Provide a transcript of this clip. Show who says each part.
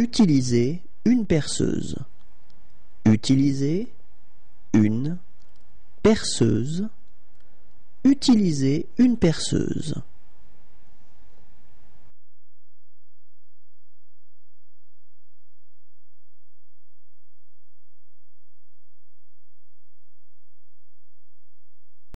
Speaker 1: Utiliser une perceuse. Utiliser une perceuse. Utiliser une perceuse.